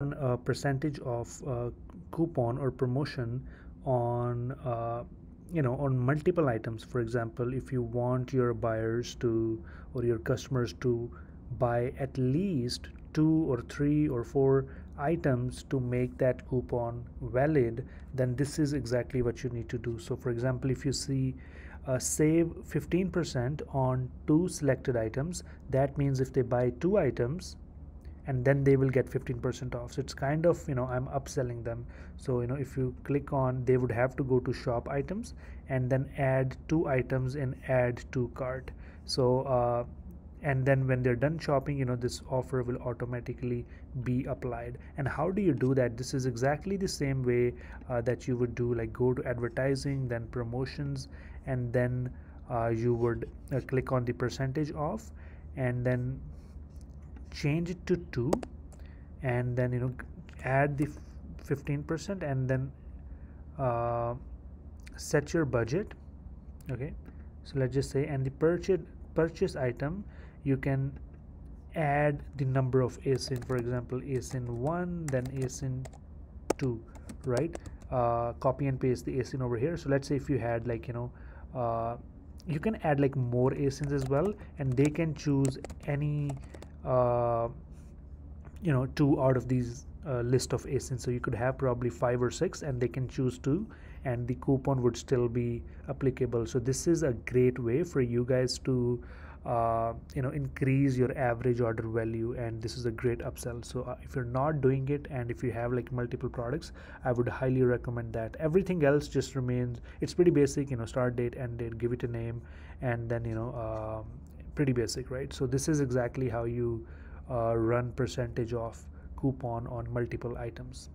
a percentage of uh, coupon or promotion on uh, you know on multiple items. For example if you want your buyers to or your customers to buy at least two or three or four items to make that coupon valid then this is exactly what you need to do. So for example if you see uh, save 15% on two selected items that means if they buy two items and then they will get 15% off. So it's kind of you know i'm upselling them. So you know if you click on they would have to go to shop items and then add two items and add to cart. So uh, and then when they're done shopping you know this offer will automatically be applied. And how do you do that? This is exactly the same way uh, that you would do like go to advertising then promotions and then uh, you would uh, click on the percentage off and then change it to 2 and then you know add the 15% and then uh, set your budget okay? So let's just say and the purchase purchase item you can add the number of asin for example asin 1 then asin 2 right? Uh, copy and paste the asin over here. So let's say if you had like you know uh, you can add like more asins as well and they can choose any you know two out of these uh, list of asins. So you could have probably five or six and they can choose two and the coupon would still be applicable. So this is a great way for you guys to uh, you know increase your average order value and this is a great upsell. So uh, if you're not doing it and if you have like multiple products i would highly recommend that. Everything else just remains it's pretty basic you know start date end date give it a name and then you know um, pretty basic right? So this is exactly how you uh, run percentage off coupon on multiple items